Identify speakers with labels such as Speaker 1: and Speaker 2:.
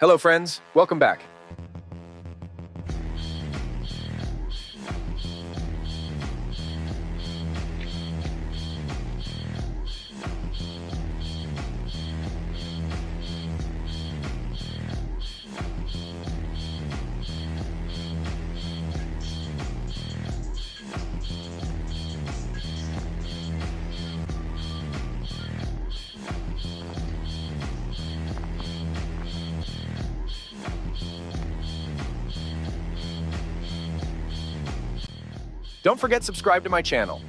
Speaker 1: Hello, friends. Welcome back. Don't forget subscribe to my channel.